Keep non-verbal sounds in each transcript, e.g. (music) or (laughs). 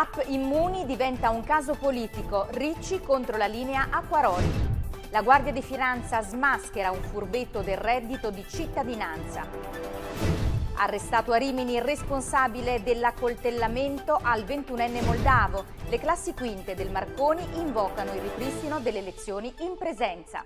L'app Immuni diventa un caso politico, Ricci contro la linea Acquaroli. La Guardia di Finanza smaschera un furbetto del reddito di cittadinanza. Arrestato a Rimini il responsabile dell'accoltellamento al ventunenne moldavo. Le classi quinte del Marconi invocano il ripristino delle elezioni in presenza.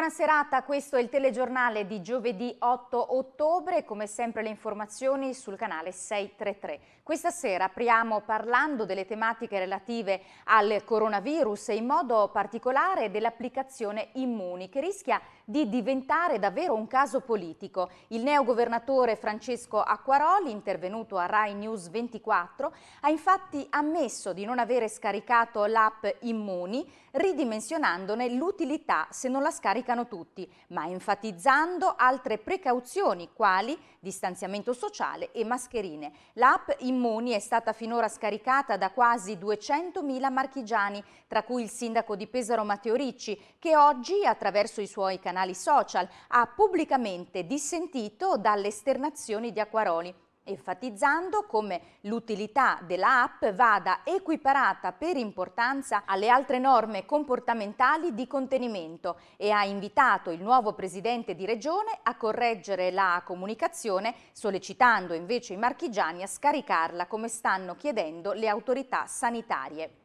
Buona serata, questo è il telegiornale di giovedì 8 ottobre, come sempre le informazioni sul canale 633. Questa sera apriamo parlando delle tematiche relative al coronavirus e in modo particolare dell'applicazione Immuni che rischia di diventare davvero un caso politico. Il neogovernatore Francesco Acquaroli, intervenuto a Rai News 24, ha infatti ammesso di non avere scaricato l'app Immuni, ridimensionandone l'utilità se non la scaricano tutti, ma enfatizzando altre precauzioni quali distanziamento sociale e mascherine. L'app Immuni è stata finora scaricata da quasi 200.000 marchigiani, tra cui il sindaco di Pesaro Matteo Ricci, che oggi, attraverso i suoi canali social, ha pubblicamente dissentito dalle esternazioni di Acquaroli enfatizzando come l'utilità della app vada equiparata per importanza alle altre norme comportamentali di contenimento e ha invitato il nuovo presidente di regione a correggere la comunicazione sollecitando invece i marchigiani a scaricarla come stanno chiedendo le autorità sanitarie.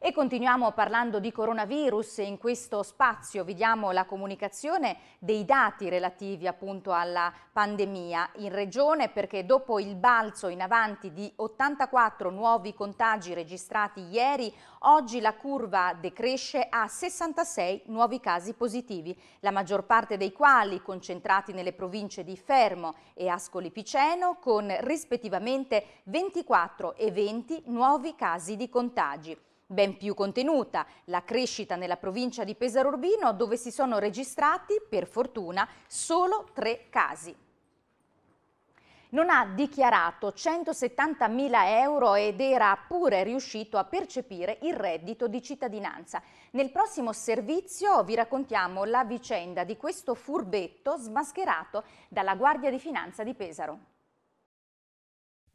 E continuiamo parlando di coronavirus e in questo spazio vediamo la comunicazione dei dati relativi appunto alla pandemia in regione perché dopo il balzo in avanti di 84 nuovi contagi registrati ieri, oggi la curva decresce a 66 nuovi casi positivi, la maggior parte dei quali concentrati nelle province di Fermo e Ascoli Piceno con rispettivamente 24 e 20 nuovi casi di contagi. Ben più contenuta la crescita nella provincia di Pesaro Urbino dove si sono registrati, per fortuna, solo tre casi. Non ha dichiarato 170.000 euro ed era pure riuscito a percepire il reddito di cittadinanza. Nel prossimo servizio vi raccontiamo la vicenda di questo furbetto smascherato dalla Guardia di Finanza di Pesaro.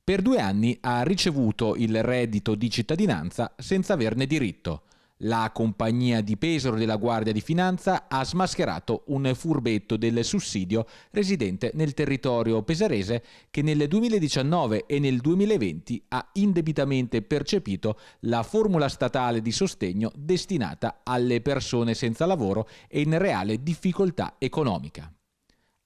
Per due anni ha ricevuto il reddito di cittadinanza senza averne diritto. La compagnia di Pesaro della Guardia di Finanza ha smascherato un furbetto del sussidio residente nel territorio pesarese che nel 2019 e nel 2020 ha indebitamente percepito la formula statale di sostegno destinata alle persone senza lavoro e in reale difficoltà economica.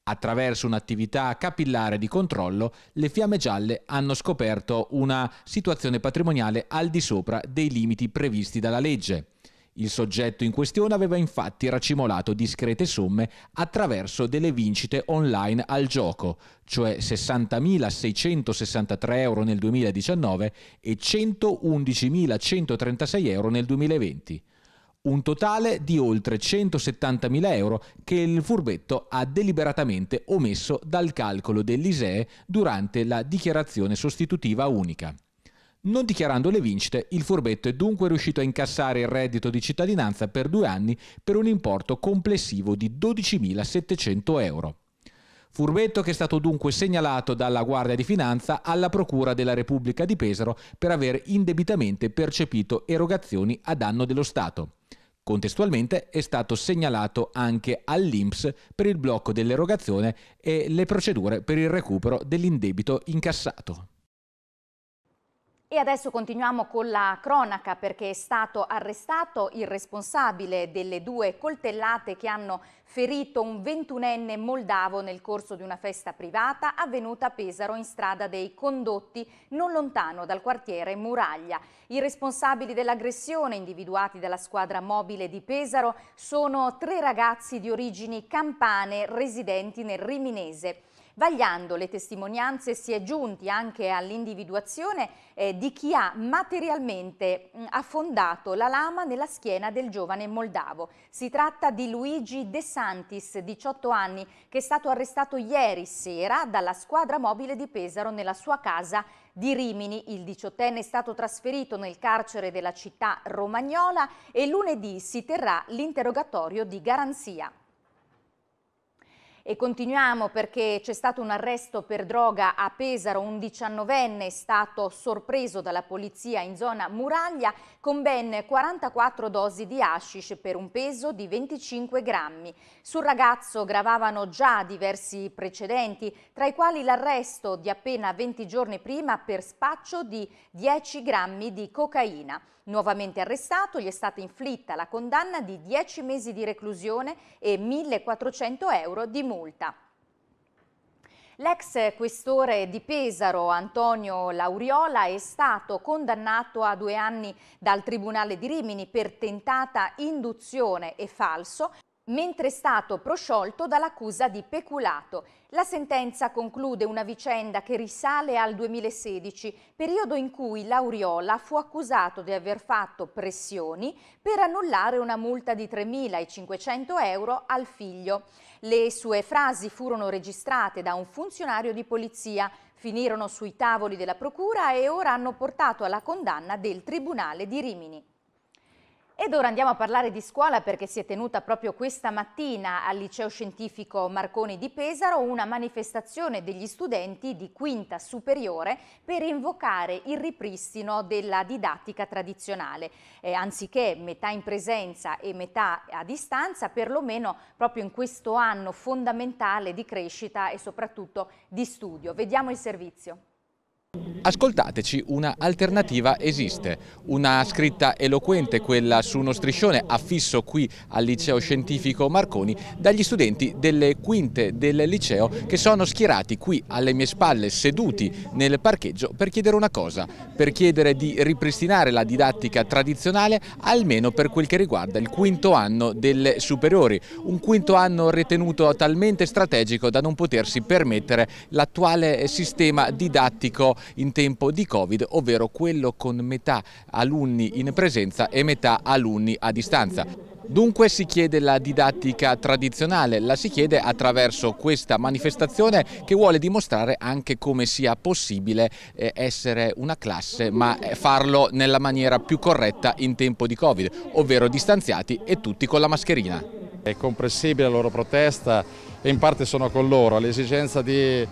Attraverso un'attività capillare di controllo, le fiamme gialle hanno scoperto una situazione patrimoniale al di sopra dei limiti previsti dalla legge. Il soggetto in questione aveva infatti racimolato discrete somme attraverso delle vincite online al gioco, cioè 60.663 euro nel 2019 e 111.136 euro nel 2020 un totale di oltre 170.000 euro che il furbetto ha deliberatamente omesso dal calcolo dell'ISEE durante la dichiarazione sostitutiva unica. Non dichiarando le vincite, il furbetto è dunque riuscito a incassare il reddito di cittadinanza per due anni per un importo complessivo di 12.700 euro. Furbetto che è stato dunque segnalato dalla Guardia di Finanza alla Procura della Repubblica di Pesaro per aver indebitamente percepito erogazioni a danno dello Stato. Contestualmente è stato segnalato anche all'INPS per il blocco dell'erogazione e le procedure per il recupero dell'indebito incassato. E adesso continuiamo con la cronaca perché è stato arrestato il responsabile delle due coltellate che hanno ferito un ventunenne moldavo nel corso di una festa privata avvenuta a Pesaro in strada dei Condotti, non lontano dal quartiere Muraglia. I responsabili dell'aggressione, individuati dalla squadra mobile di Pesaro, sono tre ragazzi di origini campane residenti nel Riminese. Vagliando le testimonianze si è giunti anche all'individuazione eh, di chi ha materialmente mh, affondato la lama nella schiena del giovane moldavo. Si tratta di Luigi De Santis, 18 anni, che è stato arrestato ieri sera dalla squadra mobile di Pesaro nella sua casa di Rimini. Il diciottenne è stato trasferito nel carcere della città romagnola e lunedì si terrà l'interrogatorio di garanzia. E continuiamo perché c'è stato un arresto per droga a Pesaro, un diciannovenne è stato sorpreso dalla polizia in zona Muraglia con ben 44 dosi di hashish per un peso di 25 grammi. Sul ragazzo gravavano già diversi precedenti, tra i quali l'arresto di appena 20 giorni prima per spaccio di 10 grammi di cocaina. Nuovamente arrestato gli è stata inflitta la condanna di 10 mesi di reclusione e 1.400 euro di multa. L'ex questore di Pesaro, Antonio Lauriola, è stato condannato a due anni dal Tribunale di Rimini per tentata induzione e falso mentre è stato prosciolto dall'accusa di peculato. La sentenza conclude una vicenda che risale al 2016, periodo in cui Lauriola fu accusato di aver fatto pressioni per annullare una multa di 3.500 euro al figlio. Le sue frasi furono registrate da un funzionario di polizia, finirono sui tavoli della procura e ora hanno portato alla condanna del Tribunale di Rimini. Ed ora andiamo a parlare di scuola perché si è tenuta proprio questa mattina al Liceo Scientifico Marconi di Pesaro una manifestazione degli studenti di quinta superiore per invocare il ripristino della didattica tradizionale. Eh, anziché metà in presenza e metà a distanza, perlomeno proprio in questo anno fondamentale di crescita e soprattutto di studio. Vediamo il servizio. Ascoltateci, una alternativa esiste, una scritta eloquente, quella su uno striscione affisso qui al liceo scientifico Marconi dagli studenti delle quinte del liceo che sono schierati qui alle mie spalle seduti nel parcheggio per chiedere una cosa, per chiedere di ripristinare la didattica tradizionale almeno per quel che riguarda il quinto anno delle superiori, un quinto anno ritenuto talmente strategico da non potersi permettere l'attuale sistema didattico in tempo di Covid, ovvero quello con metà alunni in presenza e metà alunni a distanza. Dunque si chiede la didattica tradizionale, la si chiede attraverso questa manifestazione che vuole dimostrare anche come sia possibile eh, essere una classe ma eh, farlo nella maniera più corretta in tempo di Covid, ovvero distanziati e tutti con la mascherina. È comprensibile la loro protesta e in parte sono con loro, l'esigenza di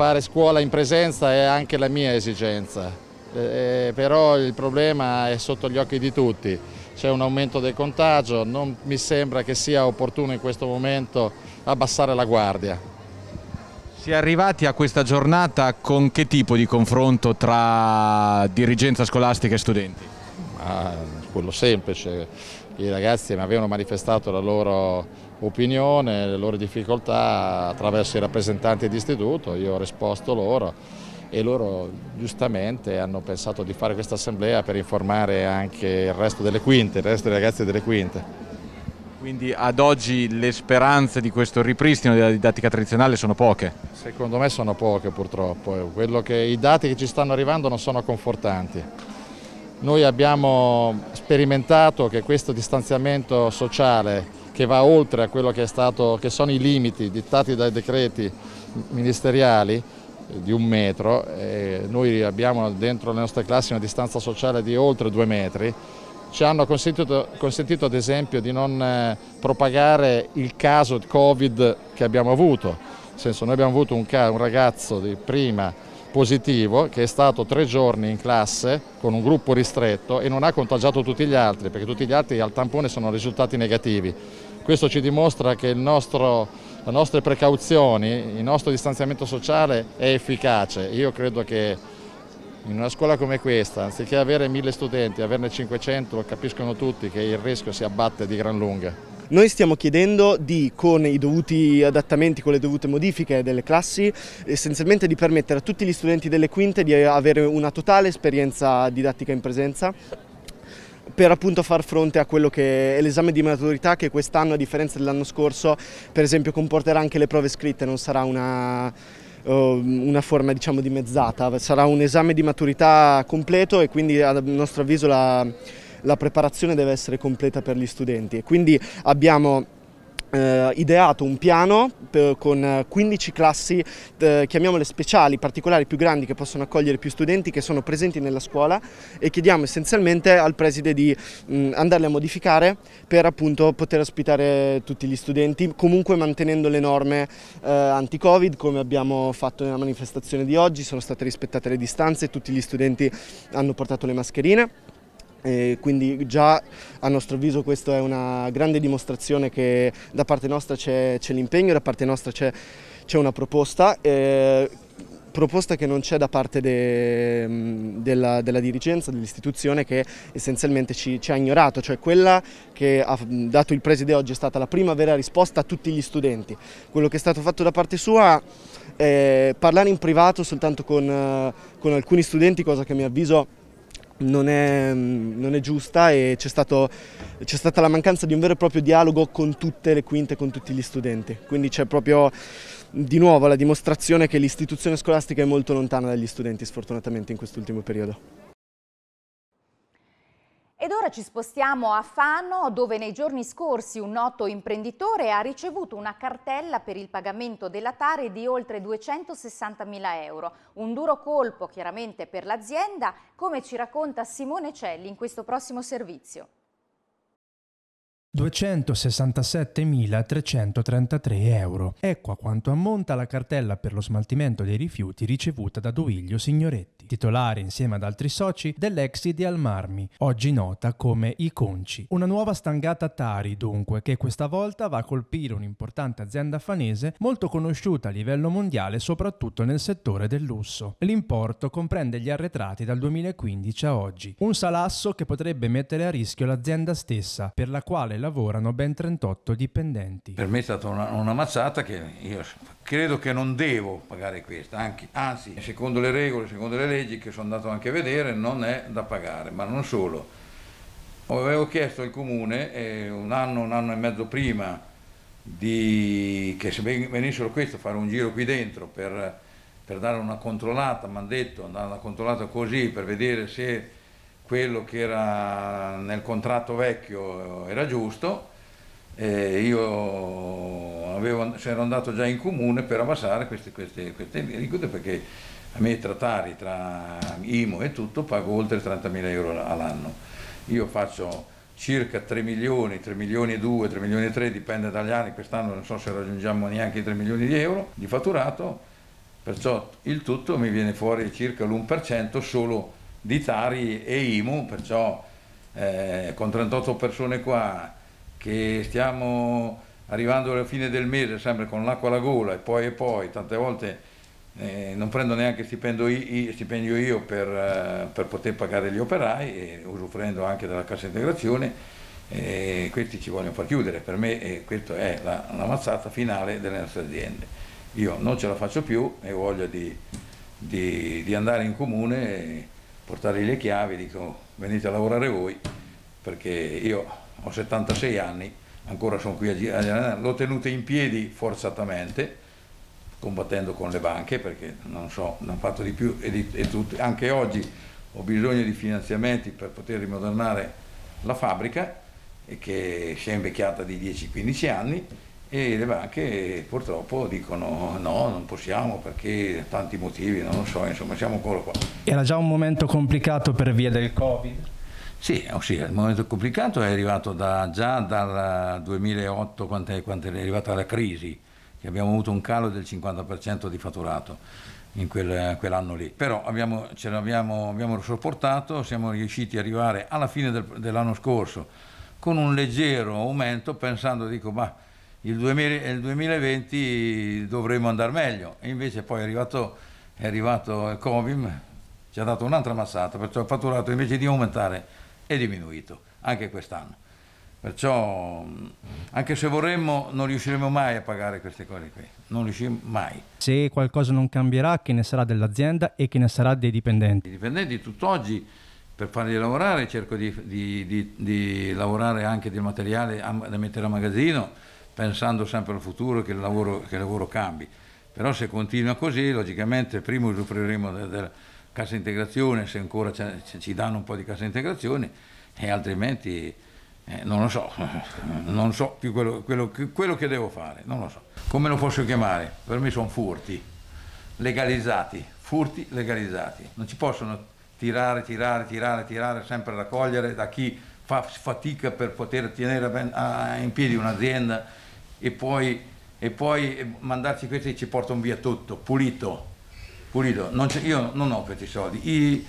fare scuola in presenza è anche la mia esigenza, eh, però il problema è sotto gli occhi di tutti, c'è un aumento del contagio, non mi sembra che sia opportuno in questo momento abbassare la guardia. Si è arrivati a questa giornata con che tipo di confronto tra dirigenza scolastica e studenti? Ma quello semplice, i ragazzi mi avevano manifestato la loro opinione, le loro difficoltà attraverso i rappresentanti d'istituto, io ho risposto loro e loro giustamente hanno pensato di fare questa assemblea per informare anche il resto delle quinte, il resto dei ragazzi delle quinte. Quindi ad oggi le speranze di questo ripristino della didattica tradizionale sono poche? Secondo me sono poche purtroppo, che, i dati che ci stanno arrivando non sono confortanti. Noi abbiamo sperimentato che questo distanziamento sociale che va oltre a quello che, stato, che sono i limiti dettati dai decreti ministeriali eh, di un metro, eh, noi abbiamo dentro le nostre classi una distanza sociale di oltre due metri, ci hanno consentito, consentito ad esempio di non eh, propagare il caso Covid che abbiamo avuto, nel senso noi abbiamo avuto un, un ragazzo di prima positivo che è stato tre giorni in classe con un gruppo ristretto e non ha contagiato tutti gli altri perché tutti gli altri al tampone sono risultati negativi. Questo ci dimostra che nostro, le nostre precauzioni, il nostro distanziamento sociale è efficace. Io credo che in una scuola come questa, anziché avere mille studenti, averne 500, lo capiscono tutti che il rischio si abbatte di gran lunga. Noi stiamo chiedendo di, con i dovuti adattamenti, con le dovute modifiche delle classi, essenzialmente di permettere a tutti gli studenti delle quinte di avere una totale esperienza didattica in presenza per appunto far fronte a quello che è l'esame di maturità che quest'anno a differenza dell'anno scorso per esempio comporterà anche le prove scritte, non sarà una, uh, una forma diciamo dimezzata, sarà un esame di maturità completo e quindi a nostro avviso la, la preparazione deve essere completa per gli studenti. Quindi abbiamo eh, ideato un piano per, con 15 classi, eh, chiamiamole speciali, particolari, più grandi che possono accogliere più studenti che sono presenti nella scuola e chiediamo essenzialmente al preside di mh, andarle a modificare per appunto poter ospitare tutti gli studenti, comunque mantenendo le norme eh, anti-covid come abbiamo fatto nella manifestazione di oggi, sono state rispettate le distanze, tutti gli studenti hanno portato le mascherine. E quindi già a nostro avviso questa è una grande dimostrazione che da parte nostra c'è l'impegno, da parte nostra c'è una proposta, eh, proposta che non c'è da parte de, della, della, dirigenza, dell'istituzione che essenzialmente ci, ci, ha ignorato, cioè quella che ha dato il preside oggi è stata la prima vera risposta a tutti gli studenti. Quello che è stato fatto da parte sua è parlare in privato soltanto con, con alcuni studenti, cosa che a mio avviso non è, non è giusta e c'è, stata la mancanza di un vero e proprio dialogo con tutte le quinte, con tutti gli studenti. Quindi c'è proprio di nuovo la dimostrazione che l'istituzione scolastica è molto lontana dagli studenti sfortunatamente in quest'ultimo periodo. Ed ora ci spostiamo a Fano dove nei giorni scorsi un noto imprenditore ha ricevuto una cartella per il pagamento della Tari di oltre 260 mila euro. Un duro colpo chiaramente per l'azienda come ci racconta Simone Celli in questo prossimo servizio. 267.333 euro. Ecco a quanto ammonta la cartella per lo smaltimento dei rifiuti ricevuta da Duiglio Signoretti, titolare insieme ad altri soci dell'ex Ideal Marmi, oggi nota come I Conci. Una nuova stangata Tari dunque che questa volta va a colpire un'importante azienda fanese molto conosciuta a livello mondiale soprattutto nel settore del lusso. L'importo comprende gli arretrati dal 2015 a oggi. Un salasso che potrebbe mettere a rischio l'azienda stessa, per la quale lavorano ben 38 dipendenti. Per me è stata una, una mazzata che io credo che non devo pagare questa, anche, anzi secondo le regole, secondo le leggi che sono andato anche a vedere non è da pagare, ma non solo. Avevo chiesto al comune eh, un anno, un anno e mezzo prima di, che se venissero questo fare un giro qui dentro per, per dare una controllata, mi hanno detto, andare una controllata così per vedere se quello che era nel contratto vecchio era giusto, io avevo, ero andato già in comune per abbassare queste, queste, queste aliquote perché a me tra Tari, tra IMO e tutto pago oltre 30.000 euro all'anno. Io faccio circa 3 milioni, 3 milioni e 2, 3 milioni e 3, dipende dagli anni, quest'anno non so se raggiungiamo neanche i 3 milioni di euro di fatturato, perciò il tutto mi viene fuori circa l'1% solo di Tari e IMU, perciò eh, con 38 persone qua che stiamo arrivando alla fine del mese sempre con l'acqua alla gola e poi e poi, tante volte eh, non prendo neanche stipendio, stipendio io per, eh, per, poter pagare gli operai e usufruendo anche della cassa integrazione e questi ci vogliono far chiudere, per me eh, questa è la, la, mazzata finale delle nostre aziende. Io non ce la faccio più e ho voglia di, di, di andare in comune e, portargli le chiavi, dico venite a lavorare voi, perché io ho 76 anni, ancora sono qui a girare, l'ho tenuta in piedi forzatamente, combattendo con le banche, perché non so, non fatto di più e, di, e tutti, anche oggi ho bisogno di finanziamenti per poter rimodernare la fabbrica, che si è invecchiata di 10-15 anni, e le banche purtroppo dicono no, non possiamo perché tanti motivi, non lo so, insomma siamo ancora qua. Era già un momento complicato per via del Covid? Sì, oh sì il momento complicato è arrivato da, già dal 2008 quando è, quando è arrivata la crisi, che abbiamo avuto un calo del 50% di fatturato in quel, quell'anno lì. Però abbiamo, ce l'abbiamo abbiamo sopportato, siamo riusciti ad arrivare alla fine del, dell'anno scorso con un leggero aumento pensando, dico, ma il, 2000, il 2020 dovremmo andare meglio e invece poi è arrivato, è arrivato il Covid, ci ha dato un'altra mazzata, perciò il fatturato invece di aumentare è diminuito anche quest'anno. Perciò anche se vorremmo non riusciremo mai a pagare queste cose qui, non riusciremo mai. Se qualcosa non cambierà, che ne sarà dell'azienda e che ne sarà dei dipendenti? I dipendenti tutt'oggi per farli lavorare cerco di, di, di, di lavorare anche del materiale da mettere a magazzino pensando sempre al futuro che che il lavoro cambi. Però se continua così, logicamente prima usufruiremo della, della cassa integrazione, se ancora ci danno un po' di cassa integrazione, e altrimenti eh, non lo so, (laughs) non so più quello, quello, quello, che devo fare, non lo so. Come lo posso chiamare? Per me sono furti, legalizzati, furti legalizzati. Non ci possono tirare, tirare, tirare, tirare, sempre raccogliere da chi fa fatica per poter tenere in piedi un'azienda e poi, e poi mandarci questi ci portano via tutto, pulito, pulito. Non io non ho questi soldi. I,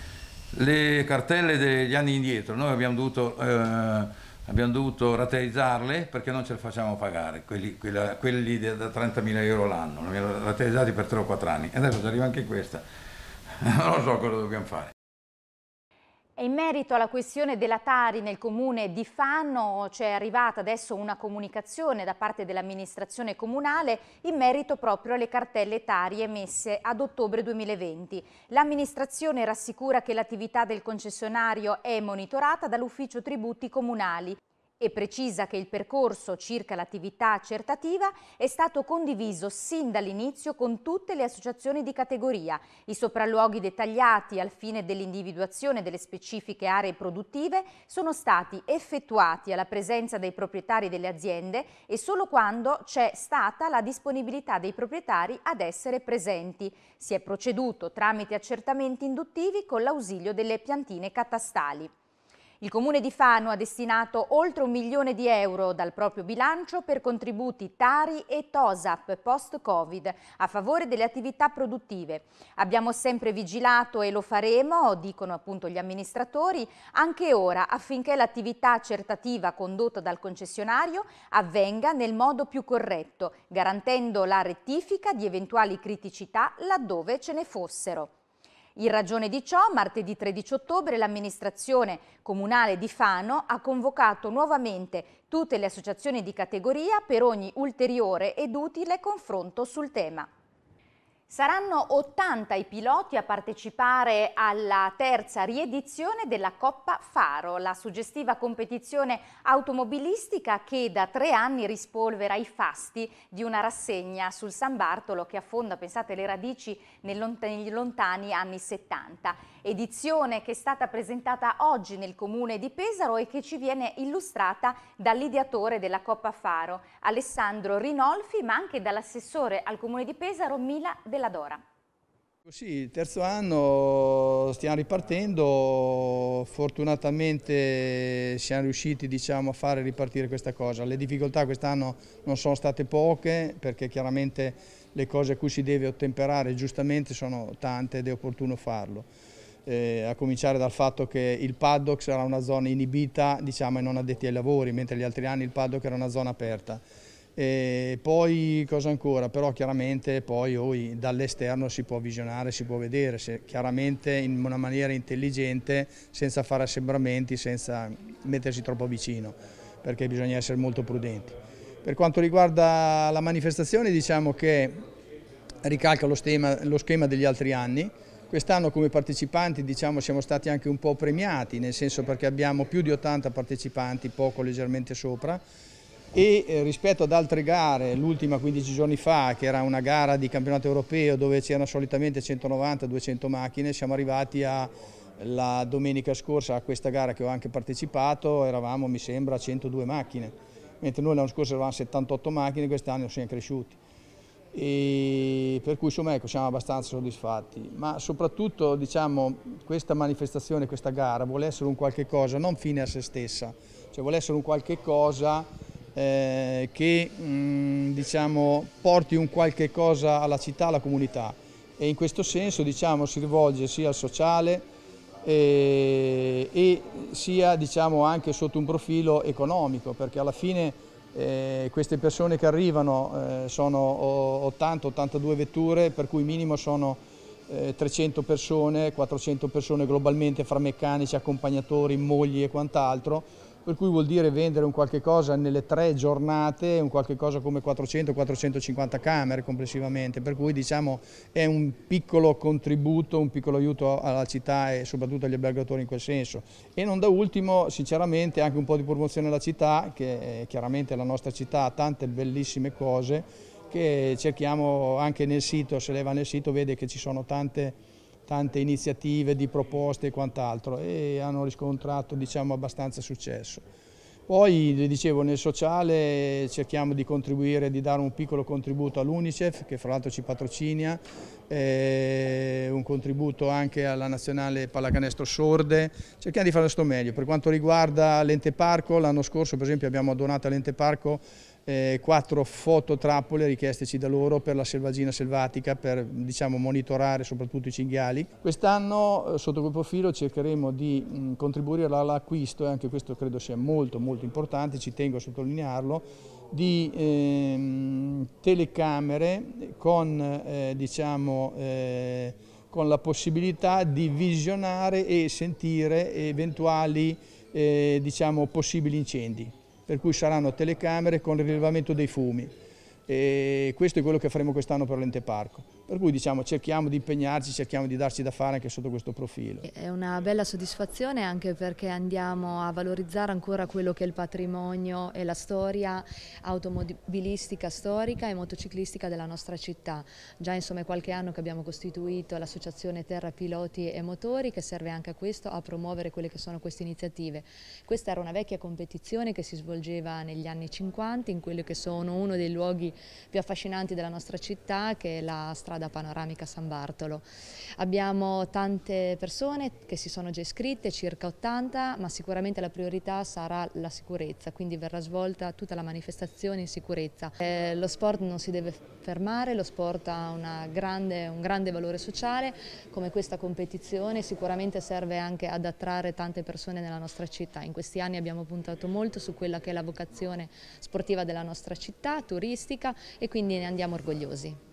le cartelle degli anni indietro, noi abbiamo dovuto, eh, abbiamo dovuto rateizzarle perché non ce le facciamo pagare, quelli, quella, quelli da 30.000 euro l'anno, li abbiamo rateizzati per 3 o 4 anni e adesso arriva anche questa. (laughs) Non so cosa dobbiamo fare. In merito alla questione della Tari nel comune di Fano c'è arrivata adesso una comunicazione da parte dell'amministrazione comunale in merito proprio alle cartelle Tari emesse ad ottobre 2020. L'amministrazione rassicura che l'attività del concessionario è monitorata dall'ufficio tributi comunali e precisa che il percorso circa l'attività accertativa è stato condiviso sin dall'inizio con tutte le associazioni di categoria. I sopralluoghi dettagliati al fine dell'individuazione delle specifiche aree produttive sono stati effettuati alla presenza dei proprietari delle aziende e solo quando c'è stata la disponibilità dei proprietari ad essere presenti. Si è proceduto tramite accertamenti induttivi con l'ausilio delle piantine catastali. Il Comune di Fano ha destinato oltre un milione di euro dal proprio bilancio per contributi Tari e TOSAP post-Covid a favore delle attività produttive. Abbiamo sempre vigilato e lo faremo, dicono appunto gli amministratori, anche ora affinché l'attività accertativa condotta dal concessionario avvenga nel modo più corretto, garantendo la rettifica di eventuali criticità laddove ce ne fossero. In ragione di ciò, martedì 13 ottobre l'amministrazione comunale di Fano ha convocato nuovamente tutte le associazioni di categoria per ogni ulteriore ed utile confronto sul tema. Saranno 80 i piloti a partecipare alla terza riedizione della Coppa Faro, la suggestiva competizione automobilistica che da tre anni rispolvera i fasti di una rassegna sul San Bartolo che affonda, pensate, le radici negli lontani anni 70 edizione che è stata presentata oggi nel comune di Pesaro e che ci viene illustrata dall'ideatore della Coppa Faro, Alessandro Rinolfi, ma anche dall'assessore al comune di Pesaro, Mila Della Dora. Sì, il terzo anno stiamo ripartendo, fortunatamente siamo riusciti diciamo, a fare ripartire questa cosa. Le difficoltà quest'anno non sono state poche perché chiaramente le cose a cui si deve ottemperare giustamente sono tante ed è opportuno farlo eh, a cominciare dal fatto che il paddock sarà una zona inibita diciamo, ai non addetti ai lavori, mentre gli altri anni il paddock era una zona aperta. E poi cosa ancora? Però chiaramente poi oh, dall'esterno si può visionare, si può vedere, se, chiaramente in una maniera intelligente, senza fare assembramenti, senza mettersi troppo vicino, perché bisogna essere molto prudenti. Per quanto riguarda la manifestazione diciamo che ricalca lo schema, lo schema degli altri anni, Quest'anno come partecipanti diciamo, siamo stati anche un po' premiati, nel senso perché abbiamo più di 80 partecipanti, poco leggermente sopra, e eh, rispetto ad altre gare, l'ultima 15 giorni fa, che era una gara di campionato europeo dove c'erano solitamente 190-200 macchine, siamo arrivati a, la domenica scorsa a questa gara che ho anche partecipato, eravamo mi sembra 102 macchine, mentre noi l'anno scorso eravamo 78 macchine, quest'anno siamo cresciuti. E per cui insomma ecco, siamo abbastanza soddisfatti, ma soprattutto diciamo, questa manifestazione, questa gara vuole essere un qualche cosa non fine a se stessa, cioè vuole essere un qualche cosa eh, che mh, mm, diciamo, porti un qualche cosa alla città, alla comunità. E in questo senso diciamo, si rivolge sia al sociale eh, e sia diciamo, anche sotto un profilo economico perché alla fine eh, queste persone che arrivano eh, sono 80-82 vetture, per cui minimo sono eh, 300 persone, 400 persone globalmente fra meccanici, accompagnatori, mogli e quant'altro, per cui vuol dire vendere un qualche cosa nelle tre giornate, un qualche cosa come 400-450 camere complessivamente, per cui diciamo è un piccolo contributo, un piccolo aiuto alla città e soprattutto agli albergatori in quel senso. E non da ultimo sinceramente anche un po' di promozione alla città, che chiaramente la nostra città ha tante bellissime cose che cerchiamo anche nel sito, se lei va nel sito vede che ci sono tante tante iniziative di proposte e quant'altro e hanno riscontrato diciamo, abbastanza successo. Poi, dicevo, nel sociale cerchiamo di contribuire, di dare un piccolo contributo all'Unicef, che fra l'altro ci patrocina, eh, un contributo anche alla nazionale pallacanestro Sorde, cerchiamo di fare questo meglio. Per quanto riguarda l'ente parco, l'anno scorso per esempio abbiamo donato all'ente parco eh, quattro fototrappole richiesteci da loro per la selvaggina selvatica, per diciamo, monitorare soprattutto i cinghiali. Quest'anno eh, sotto quel profilo cercheremo di mh, contribuire all'acquisto, e anche questo credo sia molto molto importante, ci tengo a sottolinearlo, di ehm, telecamere con, eh, diciamo, eh, con la possibilità di visionare e sentire eventuali eh, diciamo, possibili incendi per cui saranno telecamere con il rilevamento dei fumi. E questo è quello che faremo quest'anno per l'ente parco. Per cui diciamo, cerchiamo di impegnarci, cerchiamo di darci da fare anche sotto questo profilo. È una bella soddisfazione anche perché andiamo a valorizzare ancora quello che è il patrimonio e la storia automobilistica storica e motociclistica della nostra città. Già insomma è qualche anno che abbiamo costituito l'associazione Terra Piloti e Motori che serve anche a questo, a promuovere quelle che sono queste iniziative. Questa era una vecchia competizione che si svolgeva negli anni 50 in quello che sono uno dei luoghi più affascinanti della nostra città che è la strada strada panoramica San Bartolo. Abbiamo tante persone che si sono già iscritte, circa 80, ma sicuramente la priorità sarà la sicurezza, quindi verrà svolta tutta la manifestazione in sicurezza. Eh, lo sport non si deve fermare, lo sport ha grande, un grande valore sociale, come questa competizione sicuramente serve anche ad attrarre tante persone nella nostra città. In questi anni abbiamo puntato molto su quella che è la vocazione sportiva della nostra città, turistica e quindi ne andiamo orgogliosi.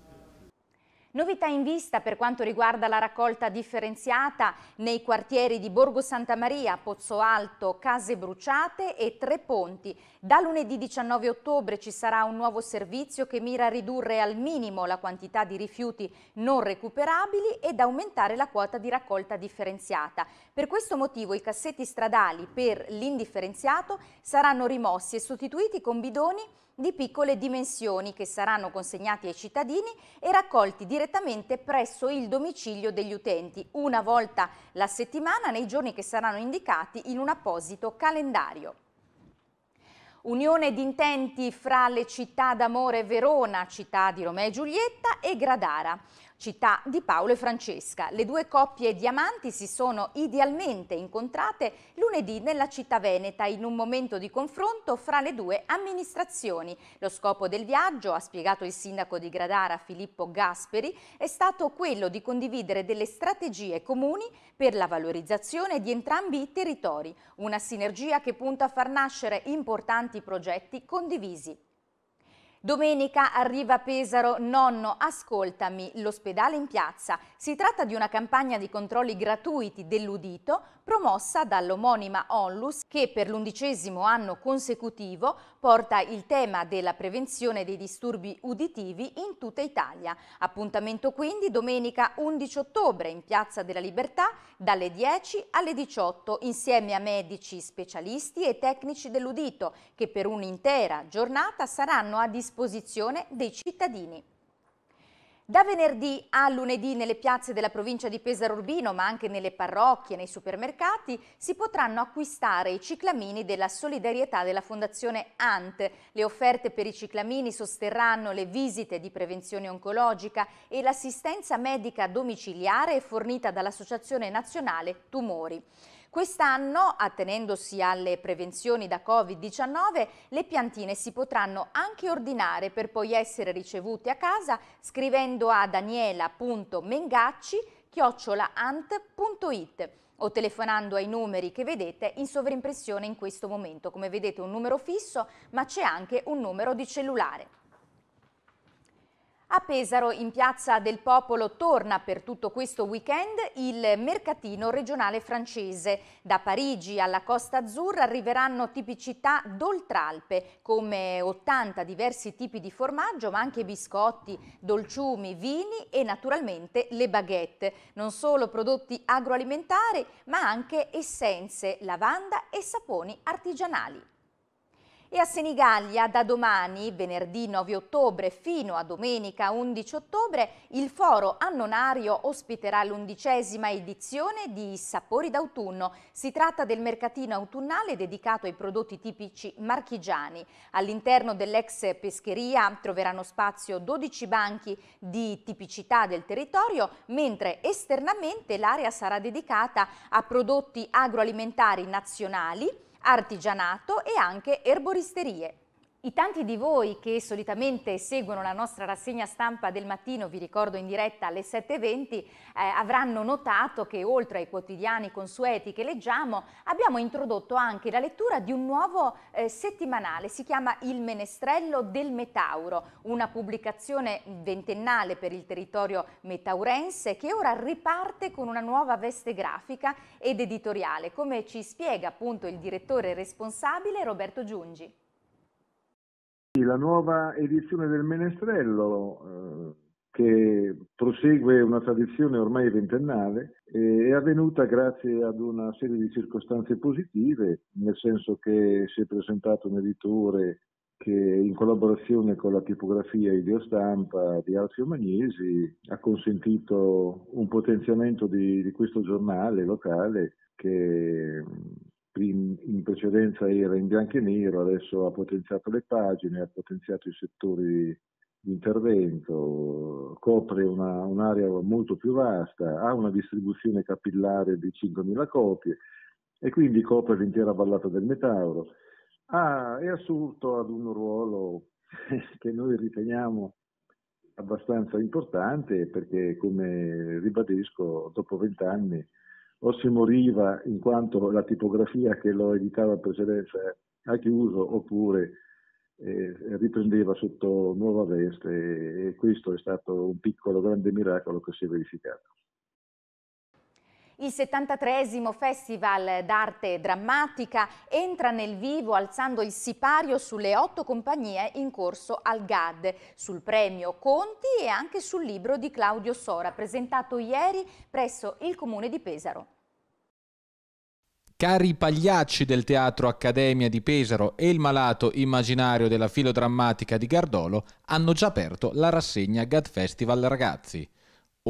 Novità in vista per quanto riguarda la raccolta differenziata nei quartieri di Borgo Santa Maria, Pozzo Alto, Case Bruciate e Tre Ponti. Da lunedì 19 ottobre ci sarà un nuovo servizio che mira a ridurre al minimo la quantità di rifiuti non recuperabili ed aumentare la quota di raccolta differenziata. Per questo motivo i cassetti stradali per l'indifferenziato saranno rimossi e sostituiti con bidoni di piccole dimensioni che saranno consegnati ai cittadini e raccolti direttamente presso il domicilio degli utenti, una volta la settimana nei giorni che saranno indicati in un apposito calendario. Unione di intenti fra le città d'amore Verona, città di Romeo e Giulietta e Gradara città di Paolo e Francesca. Le due coppie di amanti si sono idealmente incontrate lunedì nella città veneta in un momento di confronto fra le due amministrazioni. Lo scopo del viaggio, ha spiegato il sindaco di Gradara Filippo Gasperi, è stato quello di condividere delle strategie comuni per la valorizzazione di entrambi i territori, una sinergia che punta a far nascere importanti progetti condivisi. Domenica arriva Pesaro Nonno Ascoltami, l'ospedale in piazza. Si tratta di una campagna di controlli gratuiti dell'udito promossa dall'omonima Onlus che per l'undicesimo anno consecutivo porta il tema della prevenzione dei disturbi uditivi in tutta Italia. Appuntamento quindi domenica 11 ottobre in Piazza della Libertà dalle 10 alle 18 insieme a medici specialisti e tecnici dell'udito che per un'intera giornata saranno a disposizione dei cittadini. Da venerdì a lunedì nelle piazze della provincia di Pesaro Urbino, ma anche nelle parrocchie e nei supermercati, si potranno acquistare i ciclamini della solidarietà della Fondazione ANT. Le offerte per i ciclamini sosterranno le visite di prevenzione oncologica e l'assistenza medica domiciliare fornita dall'Associazione Nazionale Tumori. Quest'anno, attenendosi alle prevenzioni da Covid-19, le piantine si potranno anche ordinare per poi essere ricevute a casa scrivendo a daniela.mengacci o telefonando ai numeri che vedete in sovrimpressione in questo momento. Come vedete un numero fisso, ma c'è anche un numero di cellulare. A Pesaro, in Piazza del Popolo, torna per tutto questo weekend il mercatino regionale francese. Da Parigi alla Costa Azzurra arriveranno tipicità d'Oltralpe, come 80 diversi tipi di formaggio, ma anche biscotti, dolciumi, vini e naturalmente le baguette. Non solo prodotti agroalimentari, ma anche essenze, lavanda e saponi artigianali. E a Senigallia da domani, venerdì 9 ottobre, fino a domenica 11 ottobre, il foro annonario ospiterà l'undicesima edizione di Sapori d'autunno. Si tratta del mercatino autunnale dedicato ai prodotti tipici marchigiani. All'interno dell'ex pescheria troveranno spazio 12 banchi di tipicità del territorio, mentre esternamente l'area sarà dedicata a prodotti agroalimentari nazionali, artigianato e anche erboristerie. I tanti di voi che solitamente seguono la nostra rassegna stampa del mattino, vi ricordo in diretta alle 7.20, eh, avranno notato che oltre ai quotidiani consueti che leggiamo abbiamo introdotto anche la lettura di un nuovo eh, settimanale, si chiama Il Menestrello del Metauro, una pubblicazione ventennale per il territorio metaurense che ora riparte con una nuova veste grafica ed editoriale, come ci spiega appunto il direttore responsabile Roberto Giungi. La nuova edizione del Menestrello, eh, che prosegue una tradizione ormai ventennale, eh, è avvenuta grazie ad una serie di circostanze positive, nel senso che si è presentato un editore che in collaborazione con la tipografia Ideostampa di Alfio Magnesi ha consentito un potenziamento di, di questo giornale locale che in, in, precedenza era in bianco e nero, adesso ha potenziato le pagine, ha potenziato i settori di intervento, copre una, un'area molto più vasta, ha una distribuzione capillare di 5.000 copie e quindi copre l'intera vallata del Metauro. Ah, è assurto ad un ruolo (laughs) che noi riteniamo abbastanza importante perché, come ribadisco, dopo vent'anni o si moriva in quanto la tipografia che lo editava in precedenza ha chiuso oppure eh, riprendeva sotto nuova veste e questo è stato un piccolo grande miracolo che si è verificato. Il 73 Festival d'Arte Drammatica entra nel vivo alzando il sipario sulle otto compagnie in corso al GAD, sul premio Conti e anche sul libro di Claudio Sora, presentato ieri presso il Comune di Pesaro. Cari pagliacci del Teatro Accademia di Pesaro e il malato immaginario della filodrammatica di Gardolo hanno già aperto la rassegna GAD Festival Ragazzi.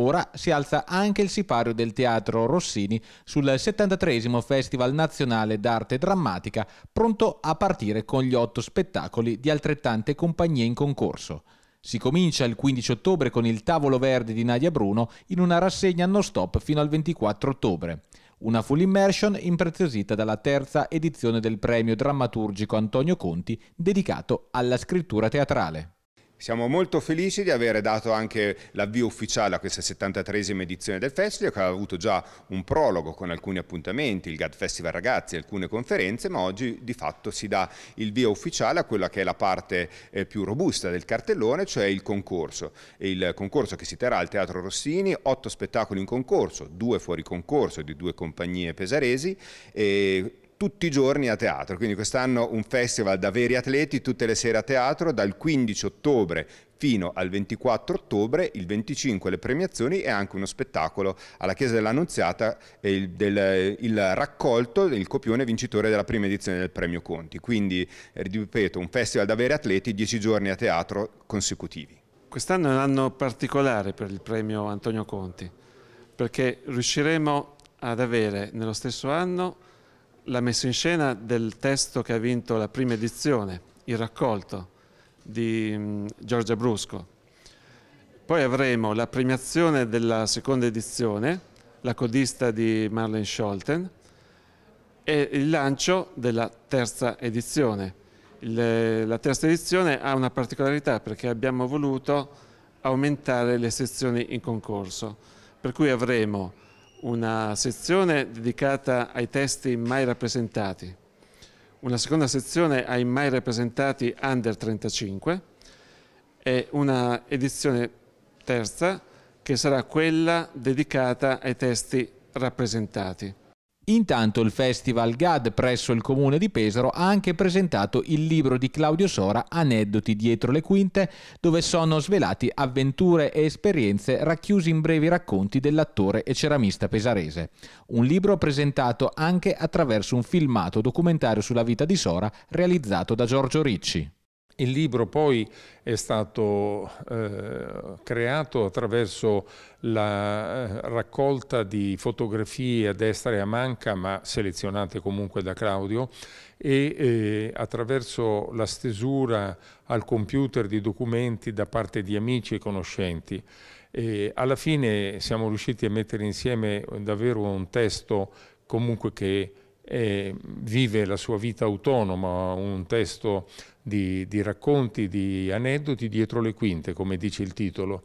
Ora si alza anche il sipario del Teatro Rossini sul 73 Festival Nazionale d'Arte Drammatica, pronto a partire con gli otto spettacoli di altrettante compagnie in concorso. Si comincia il 15 ottobre con il Tavolo Verde di Nadia Bruno in una rassegna non stop fino al 24 ottobre. Una full immersion impreziosita dalla terza edizione del premio drammaturgico Antonio Conti dedicato alla scrittura teatrale. Siamo molto felici di avere dato anche l'avvio ufficiale a questa 73esima edizione del festival che ha avuto già un prologo con alcuni appuntamenti, il GAD Festival Ragazzi, alcune conferenze, ma oggi di fatto si dà il via ufficiale a quella che è la parte eh, più robusta del cartellone, cioè il concorso. il concorso che si terrà al Teatro Rossini, otto spettacoli in concorso, due fuori concorso di due compagnie pesaresi e tutti i giorni a teatro, quindi quest'anno un festival da veri atleti, tutte le sere a teatro, dal 15 ottobre fino al 24 ottobre, il 25 le premiazioni e anche uno spettacolo alla Chiesa dell'Annunziata, il, del, il raccolto del copione vincitore della prima edizione del Premio Conti. Quindi, ripeto, un festival da veri atleti, 10 giorni a teatro consecutivi. Quest'anno è un anno particolare per il Premio Antonio Conti, perché riusciremo ad avere nello stesso anno la messa in scena del testo che ha vinto la prima edizione, il raccolto di mm, Giorgia Brusco. Poi avremo la premiazione della seconda edizione, la codista di Marlene Scholten, e il lancio della terza edizione. Il, la terza edizione ha una particolarità perché abbiamo voluto aumentare le sezioni in concorso, per cui avremo una sezione dedicata ai testi mai rappresentati, una seconda sezione ai mai rappresentati under 35 e una edizione terza che sarà quella dedicata ai testi rappresentati. Intanto il Festival GAD presso il comune di Pesaro ha anche presentato il libro di Claudio Sora, Aneddoti dietro le quinte, dove sono svelati avventure e esperienze racchiusi in brevi racconti dell'attore e ceramista pesarese. Un libro presentato anche attraverso un filmato documentario sulla vita di Sora realizzato da Giorgio Ricci. Il libro poi è stato eh, creato attraverso la eh, raccolta di fotografie a destra e a manca, ma selezionate comunque da Claudio, e eh, attraverso la stesura al computer di documenti da parte di amici e conoscenti. E alla fine siamo riusciti a mettere insieme davvero un testo comunque che eh, vive la sua vita autonoma, un testo di, di, racconti, di aneddoti dietro le quinte, come dice il titolo.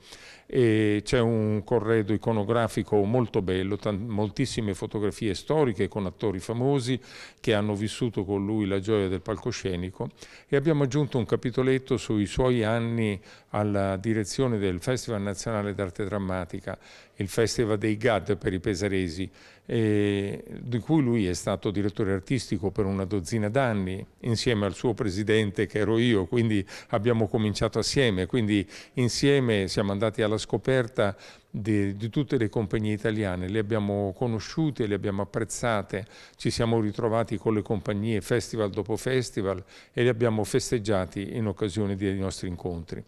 c'è un corredo iconografico molto bello, moltissime fotografie storiche con attori famosi che hanno vissuto con lui la gioia del palcoscenico e abbiamo aggiunto un capitoletto sui suoi anni alla direzione del Festival Nazionale d'Arte Drammatica, il Festival dei GAD per i pesaresi, di cui lui è stato direttore artistico per una dozzina d'anni, insieme al suo presidente che ero io, quindi abbiamo cominciato assieme, quindi insieme siamo andati alla scoperta di, di, tutte le compagnie italiane, le abbiamo conosciute, le abbiamo apprezzate, ci siamo ritrovati con le compagnie festival dopo festival e le abbiamo festeggiati in occasione dei nostri incontri.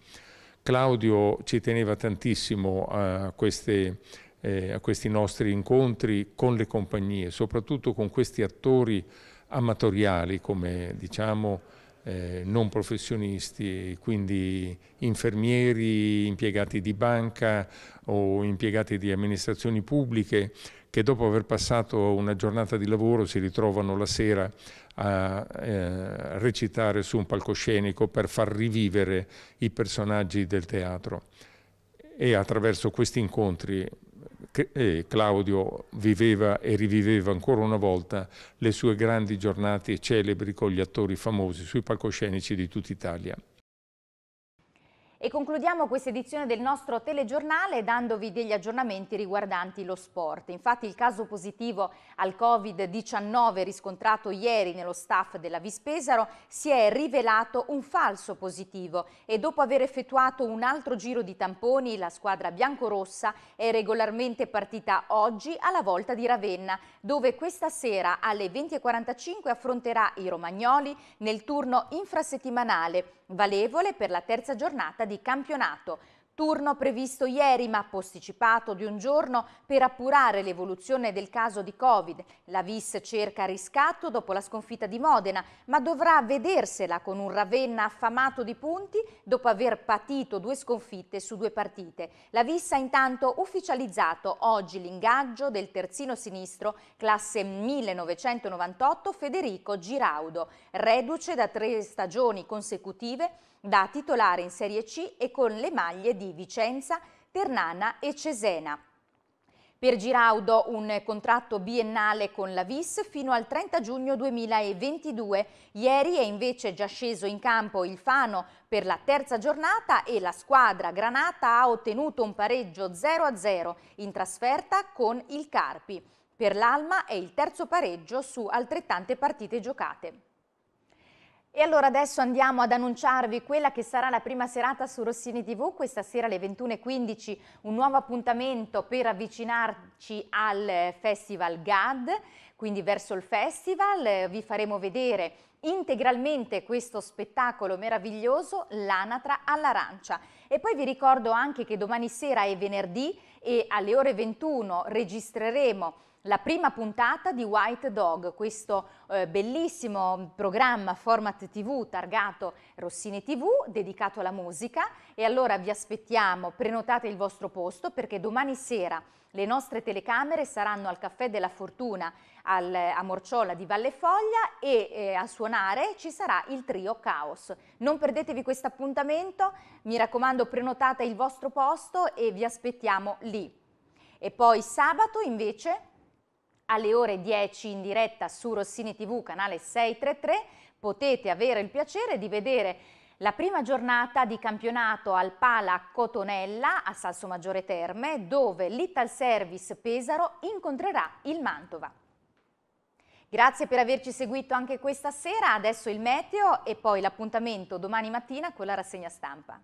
Claudio ci teneva tantissimo a, queste, eh, a questi nostri incontri con le compagnie, soprattutto con questi attori amatoriali come diciamo eh, non professionisti, quindi infermieri, impiegati di banca o impiegati di amministrazioni pubbliche che dopo aver passato una giornata di lavoro si ritrovano la sera a eh, recitare su un palcoscenico per far rivivere i personaggi del teatro. E attraverso questi incontri Claudio viveva e riviveva ancora una volta le sue grandi giornate celebri con gli attori famosi sui palcoscenici di tutta Italia. E concludiamo questa edizione del nostro telegiornale dandovi degli aggiornamenti riguardanti lo sport. Infatti il caso positivo al Covid-19 riscontrato ieri nello staff della Vispesaro si è rivelato un falso positivo e dopo aver effettuato un altro giro di tamponi la squadra biancorossa è regolarmente partita oggi alla volta di Ravenna dove questa sera alle 20.45 affronterà i romagnoli nel turno infrasettimanale valevole per la terza giornata di campionato. Turno previsto ieri ma posticipato di un giorno per appurare l'evoluzione del caso di Covid. La Vis cerca riscatto dopo la sconfitta di Modena, ma dovrà vedersela con un Ravenna affamato di punti dopo aver patito due sconfitte su due partite. La Vis ha intanto ufficializzato oggi l'ingaggio del terzino sinistro classe 1998 Federico Giraudo, reduce da tre stagioni consecutive da titolare in Serie C e con le maglie di Vicenza, Ternana e Cesena. Per Giraudo un contratto biennale con la Vis fino al 30 giugno 2022. Ieri è invece già sceso in campo il Fano per la terza giornata e la squadra granata ha ottenuto un pareggio 0-0 in trasferta con il Carpi. Per l'Alma è il terzo pareggio su altrettante partite giocate. E allora adesso andiamo ad annunciarvi quella che sarà la prima serata su Rossini TV, questa sera alle 21.15 un nuovo appuntamento per avvicinarci al Festival GAD, quindi verso il festival vi faremo vedere integralmente questo spettacolo meraviglioso, l'anatra all'arancia. E poi vi ricordo anche che domani sera è venerdì e alle ore 21 registreremo la prima puntata di White Dog, questo eh, bellissimo programma format TV targato Rossini TV dedicato alla musica e allora vi aspettiamo, prenotate il vostro posto perché domani sera le nostre telecamere saranno al Caffè della Fortuna al, a Morciola di Valle Foglia e eh, a suonare ci sarà il trio Caos. Non perdetevi questo appuntamento, mi raccomando prenotate il vostro posto e vi aspettiamo lì. E poi sabato invece alle ore 10 in diretta su Rossini TV, canale 633, potete avere il piacere di vedere La prima giornata di campionato al Pala Cotonella a Salso Maggiore Terme, dove l'Ital Service Pesaro incontrerà il Mantova. Grazie per averci seguito anche questa sera, adesso il meteo e poi l'appuntamento domani mattina con la rassegna stampa.